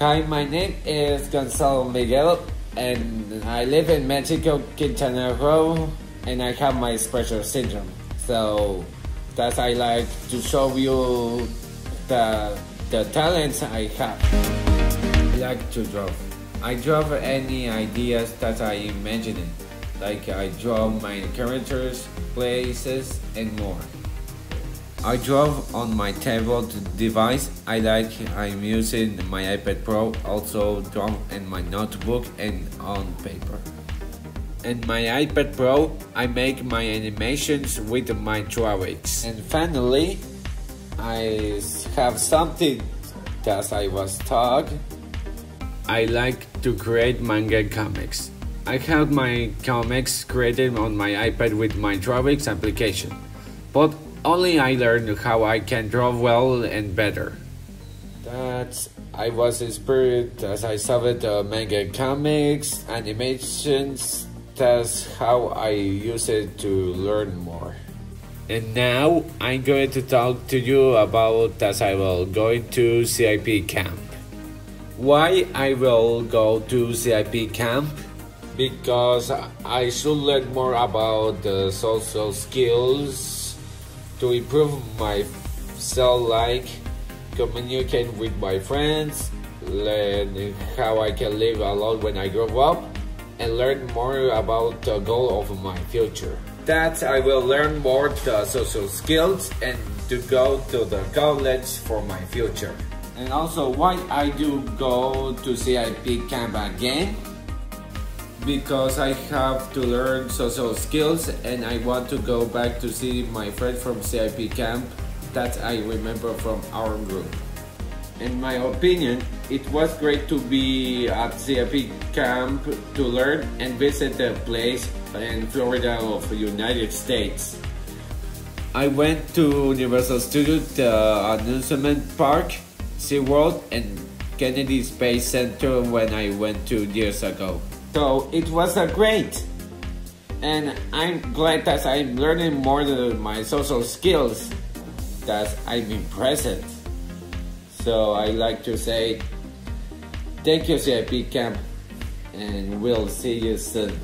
Hi, my name is Gonzalo Miguel, and I live in Mexico, Quintana Roo, and I have my special syndrome. So that's I like to show you the the talents I have. I like to draw. I draw any ideas that I imagine. Like I draw my characters, places, and more. I draw on my tablet device. I like I'm using my iPad Pro, also draw in my notebook and on paper. In my iPad Pro, I make my animations with my drawings. And finally, I have something that I was taught. I like to create manga comics. I have my comics created on my iPad with my drawings application. But only I learned how I can draw well and better. That I was inspired as I saw the manga comics, animations. That's how I use it to learn more. And now I'm going to talk to you about as I will go to CIP camp. Why I will go to CIP camp? Because I should learn more about the social skills to improve myself like communicate with my friends, learn how I can live alone when I grow up, and learn more about the goal of my future. That I will learn more the social skills and to go to the college for my future. And also why I do go to CIP camp again because I have to learn social skills and I want to go back to see my friend from CIP camp that I remember from our group. In my opinion, it was great to be at CIP camp to learn and visit the place in Florida of United States. I went to Universal Studios, the amusement park, SeaWorld, and Kennedy Space Center when I went two years ago. So it was a great. And I'm glad that I'm learning more than my social skills that I'm impressed. So I like to say thank you CIP camp and we'll see you soon.